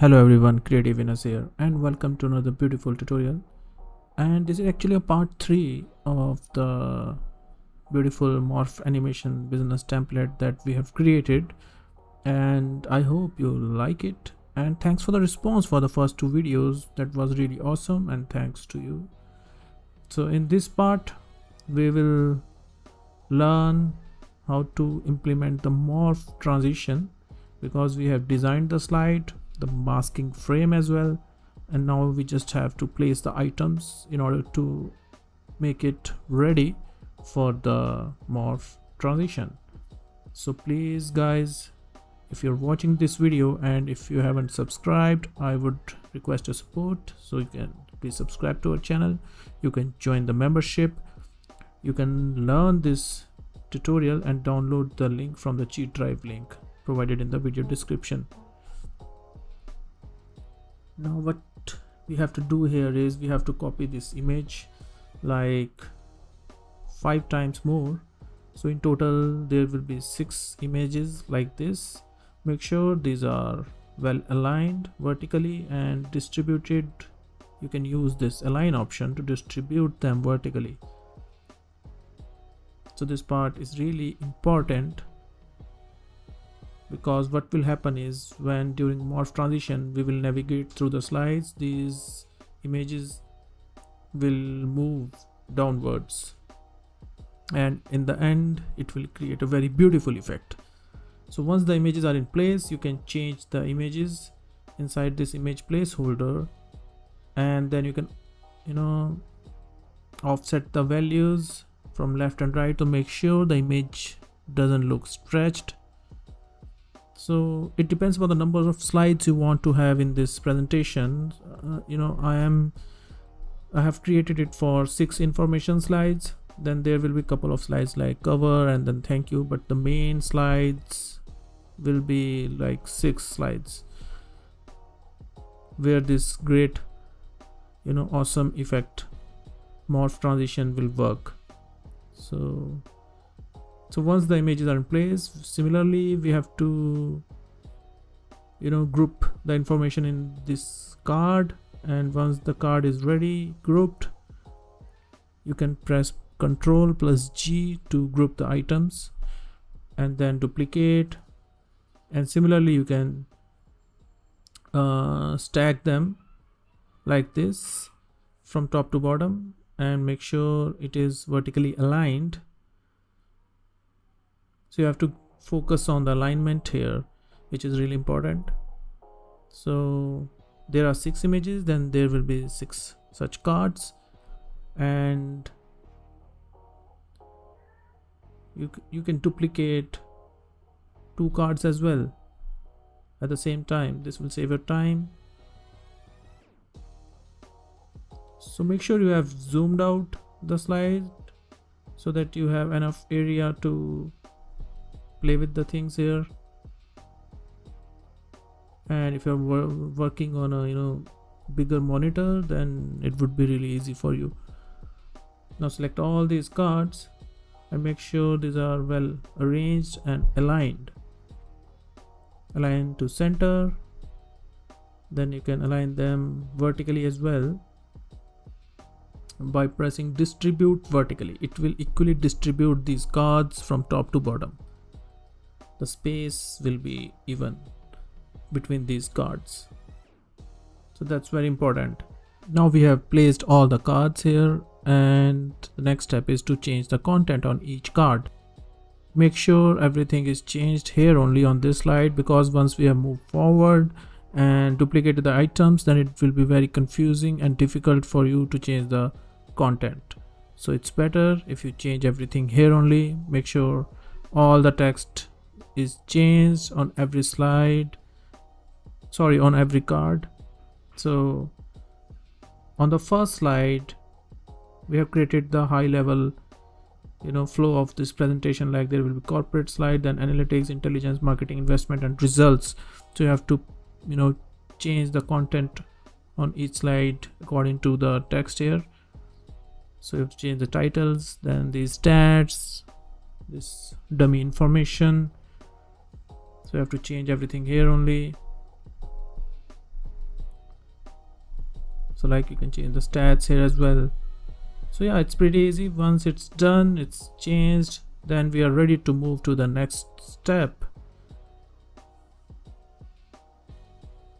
hello everyone creative Venus here and welcome to another beautiful tutorial. And this is actually a part 3 of the beautiful morph animation business template that we have created and i hope you like it. And thanks for the response for the first two videos that was really awesome and thanks to you. So in this part we will learn how to implement the morph transition because we have designed the slide the masking frame as well. And now we just have to place the items in order to make it ready for the morph transition. So please guys if you're watching this video and if you haven't subscribed i would request your support. So you can please subscribe to our channel. You can join the membership. You can learn this tutorial and download the link from the G Drive link provided in the video description now what we have to do here is we have to copy this image like five times more. So in total there will be six images like this. Make sure these are well aligned vertically and distributed. You can use this align option to distribute them vertically. So this part is really important because what will happen is when during morph transition we will navigate through the slides these images will move downwards. And in the end it will create a very beautiful effect. So once the images are in place you can change the images inside this image placeholder. And then you can you know offset the values from left and right to make sure the image doesn't look stretched so it depends on the number of slides you want to have in this presentation. Uh, you know i am i have created it for six information slides. Then there will be a couple of slides like cover and then thank you. But the main slides will be like six slides where this great you know awesome effect morph transition will work. So so once the images are in place similarly we have to you know group the information in this card. And once the card is ready grouped you can press ctrl plus g to group the items and then duplicate. And similarly you can uh, stack them like this from top to bottom and make sure it is vertically aligned so you have to focus on the alignment here which is really important. So there are six images then there will be six such cards. And you, you can duplicate two cards as well at the same time. This will save your time. So make sure you have zoomed out the slide so that you have enough area to play with the things here. And if you're wor working on a you know bigger monitor then it would be really easy for you. Now select all these cards and make sure these are well arranged and aligned. Align to center. Then you can align them vertically as well. By pressing distribute vertically it will equally distribute these cards from top to bottom the space will be even between these cards. So that's very important. Now we have placed all the cards here and the next step is to change the content on each card. Make sure everything is changed here only on this slide because once we have moved forward and duplicated the items then it will be very confusing and difficult for you to change the content. So it's better if you change everything here only. Make sure all the text is changed on every slide sorry on every card. So on the first slide we have created the high level you know flow of this presentation. Like there will be corporate slide then analytics intelligence marketing investment and results. So you have to you know change the content on each slide according to the text here. So you have to change the titles then these stats this dummy information so you have to change everything here only. So like you can change the stats here as well. So yeah it's pretty easy. Once it's done it's changed then we are ready to move to the next step.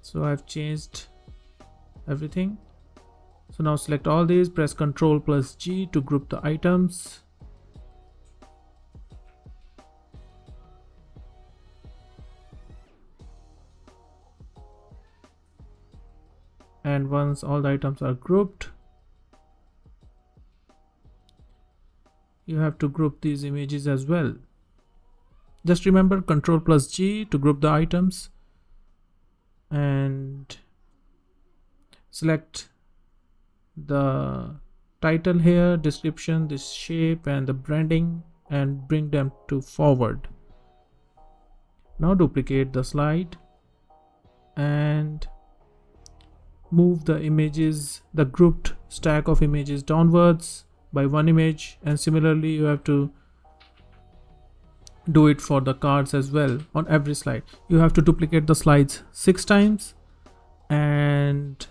So I've changed everything. So now select all these press ctrl plus G to group the items and once all the items are grouped you have to group these images as well. Just remember control plus G to group the items and select the title here description this shape and the branding and bring them to forward. Now duplicate the slide and move the images the grouped stack of images downwards by one image and similarly you have to do it for the cards as well on every slide. You have to duplicate the slides six times and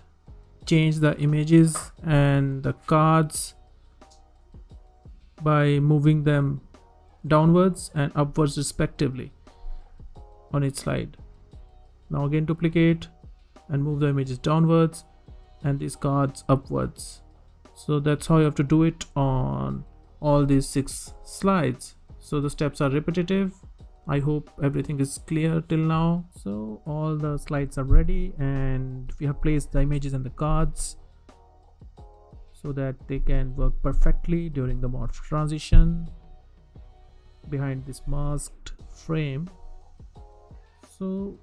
change the images and the cards by moving them downwards and upwards respectively on each slide. Now again duplicate and move the images downwards and these cards upwards. So that's how you have to do it on all these six slides. So the steps are repetitive. I hope everything is clear till now. So all the slides are ready and we have placed the images and the cards so that they can work perfectly during the morph transition behind this masked frame. So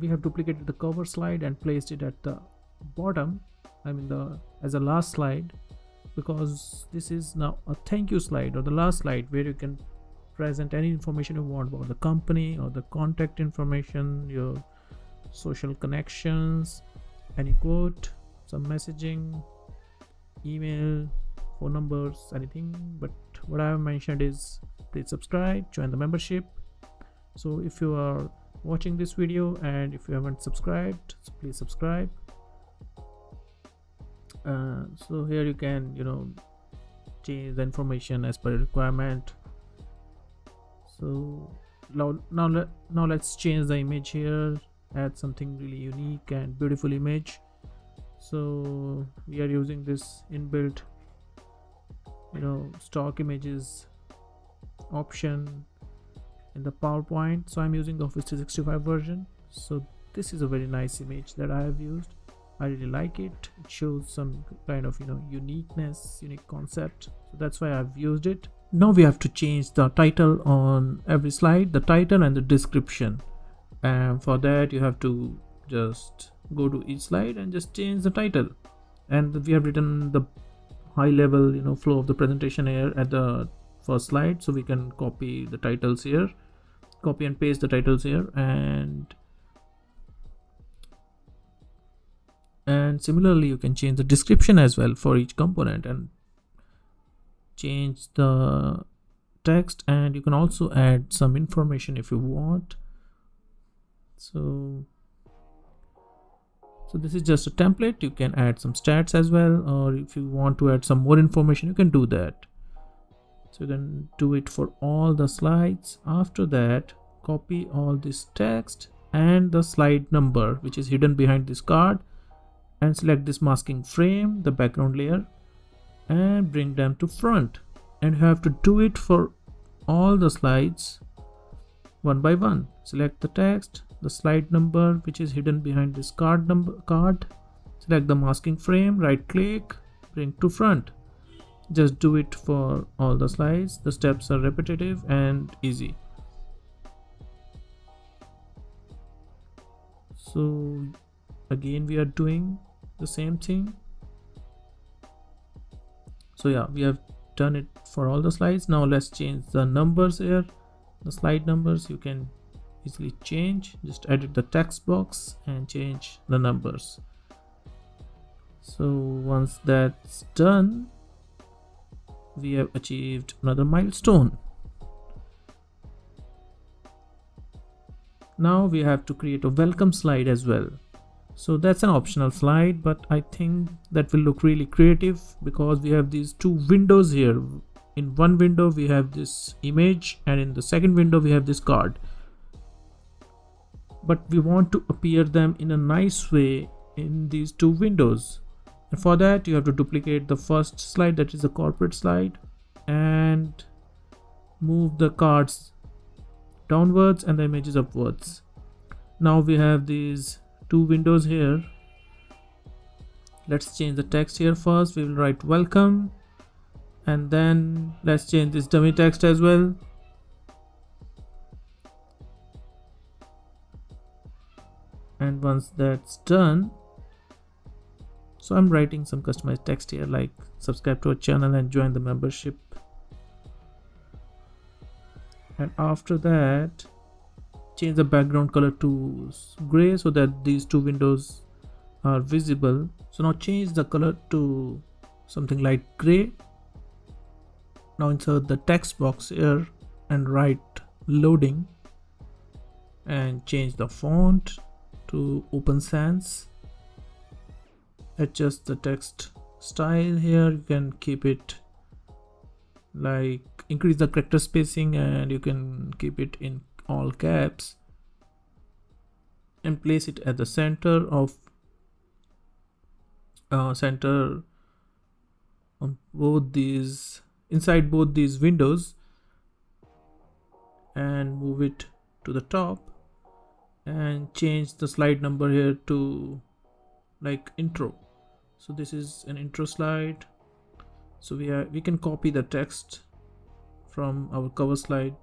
we have duplicated the cover slide and placed it at the bottom I mean the as a last slide because this is now a thank you slide or the last slide where you can present any information you want about the company or the contact information your social connections any quote some messaging email phone numbers anything. But what i have mentioned is please subscribe join the membership. So if you are watching this video and if you haven't subscribed please subscribe. Uh, so here you can you know change the information as per requirement. So now now, now let's change the image here. Add something really unique and beautiful image. So we are using this inbuilt you know stock images option in the powerpoint. So i'm using the office 365 version. So this is a very nice image that i have used. I really like it. It shows some kind of you know uniqueness unique concept. So that's why I've used it. Now we have to change the title on every slide the title and the description. And for that you have to just go to each slide and just change the title. And we have written the high level you know flow of the presentation here at the first slide so we can copy the titles here. Copy and paste the titles here and and similarly you can change the description as well for each component and change the text and you can also add some information if you want. So so this is just a template. You can add some stats as well or if you want to add some more information you can do that so you can do it for all the slides. After that copy all this text and the slide number which is hidden behind this card and select this masking frame the background layer and bring them to front. And you have to do it for all the slides one by one. Select the text the slide number which is hidden behind this card number card. Select the masking frame right click bring to front just do it for all the slides. The steps are repetitive and easy. So again we are doing the same thing. So yeah we have done it for all the slides. Now let's change the numbers here. The slide numbers you can easily change. Just edit the text box and change the numbers. So once that's done we have achieved another milestone. Now we have to create a welcome slide as well. So that's an optional slide but i think that will look really creative because we have these two windows here. In one window we have this image and in the second window we have this card. But we want to appear them in a nice way in these two windows and for that you have to duplicate the first slide that is the corporate slide and move the cards downwards and the images upwards. Now we have these two windows here. Let's change the text here first. We will write welcome and then let's change this dummy text as well. And once that's done so i'm writing some customized text here like subscribe to our channel and join the membership. And after that change the background color to gray so that these two windows are visible. So now change the color to something like gray. Now insert the text box here and write loading and change the font to open sans adjust the text style here. You can keep it like increase the character spacing and you can keep it in all caps and place it at the center of uh, center on both these inside both these windows and move it to the top and change the slide number here to like intro so this is an intro slide. So we are we can copy the text from our cover slide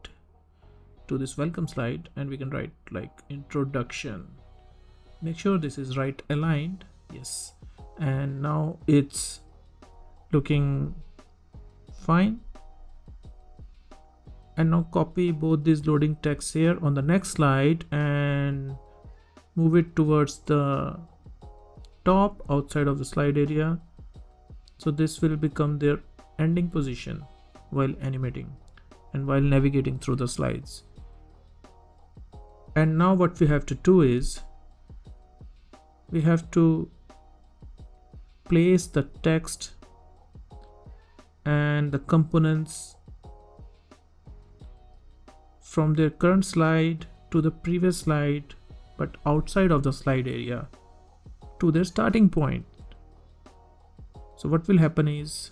to this welcome slide and we can write like introduction. Make sure this is right aligned. Yes. And now it's looking fine. And now copy both these loading text here on the next slide and move it towards the top outside of the slide area. So this will become their ending position while animating and while navigating through the slides. And now what we have to do is we have to place the text and the components from their current slide to the previous slide but outside of the slide area to their starting point. So what will happen is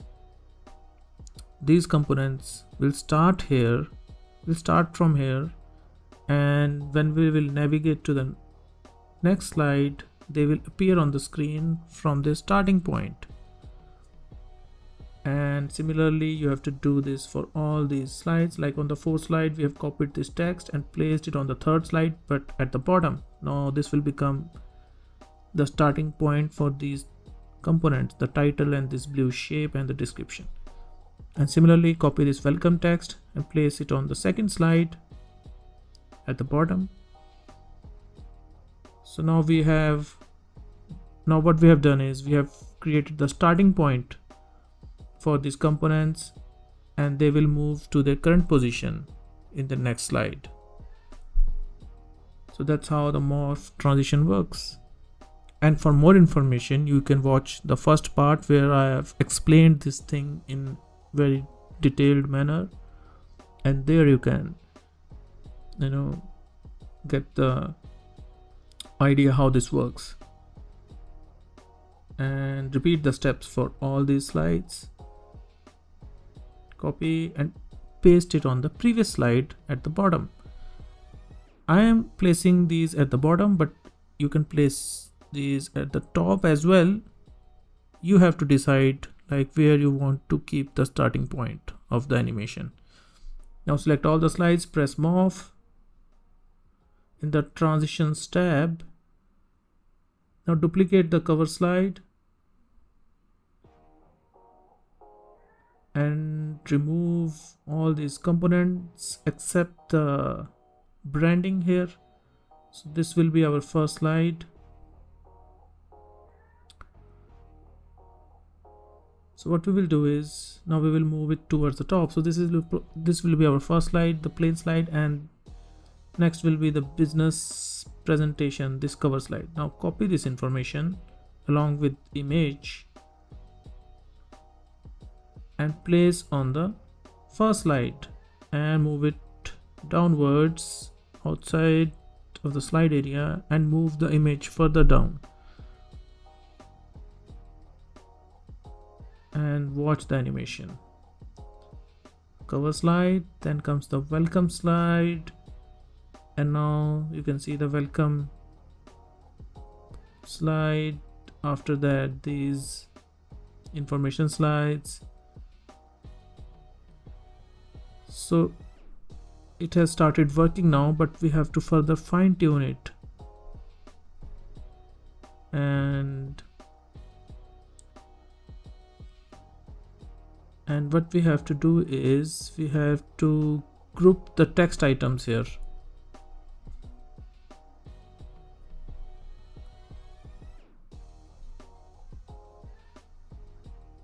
these components will start here will start from here and when we will navigate to the next slide they will appear on the screen from their starting point. And similarly you have to do this for all these slides. Like on the fourth slide we have copied this text and placed it on the third slide but at the bottom. Now this will become the starting point for these components the title and this blue shape and the description. And similarly copy this welcome text and place it on the second slide at the bottom. So now we have now what we have done is we have created the starting point for these components and they will move to their current position in the next slide. So that's how the morph transition works and for more information you can watch the first part where i have explained this thing in very detailed manner. And there you can you know get the idea how this works. And repeat the steps for all these slides. Copy and paste it on the previous slide at the bottom. I am placing these at the bottom but you can place these at the top as well you have to decide like where you want to keep the starting point of the animation. Now select all the slides press morph in the transitions tab now duplicate the cover slide and remove all these components except the branding here. So this will be our first slide so what we will do is now we will move it towards the top. So this is this will be our first slide the plain slide and next will be the business presentation this cover slide. Now copy this information along with image and place on the first slide and move it downwards outside of the slide area and move the image further down and watch the animation. Cover slide then comes the welcome slide. And now you can see the welcome slide. After that these information slides. So it has started working now but we have to further fine tune it. And and what we have to do is we have to group the text items here.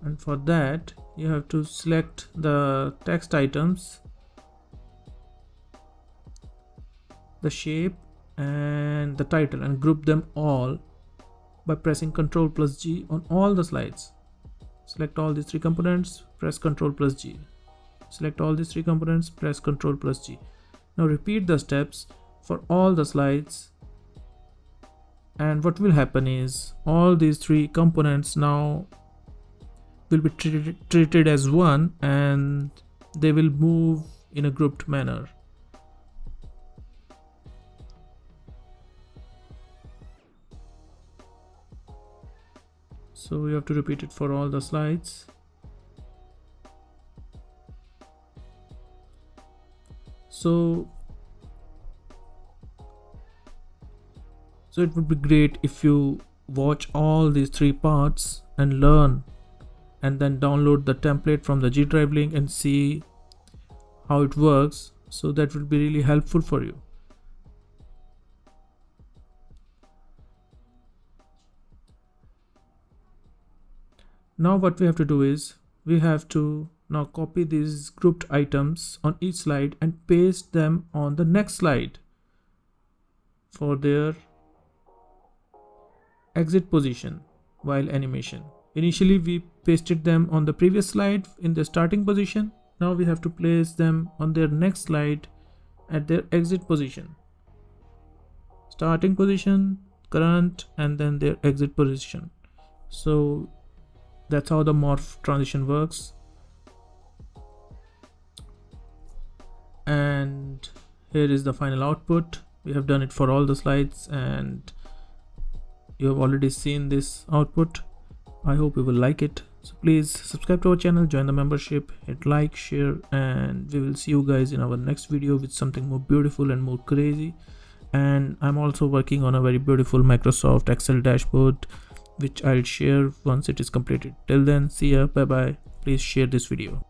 And for that you have to select the text items the shape and the title and group them all by pressing ctrl plus G on all the slides select all these three components press ctrl plus G. Select all these three components press ctrl plus G. Now repeat the steps for all the slides. And what will happen is all these three components now will be treated, treated as one and they will move in a grouped manner so we have to repeat it for all the slides. So so it would be great if you watch all these three parts and learn and then download the template from the G Drive link and see how it works. So that will be really helpful for you now what we have to do is we have to now copy these grouped items on each slide and paste them on the next slide for their exit position while animation. Initially we pasted them on the previous slide in the starting position. Now we have to place them on their next slide at their exit position. Starting position current and then their exit position. So that's how the morph transition works. And here is the final output. We have done it for all the slides and you have already seen this output. I hope you will like it. So please subscribe to our channel join the membership hit like share and we will see you guys in our next video with something more beautiful and more crazy. And i'm also working on a very beautiful microsoft excel dashboard which I'll share once it is completed. Till then, see ya, bye bye. Please share this video.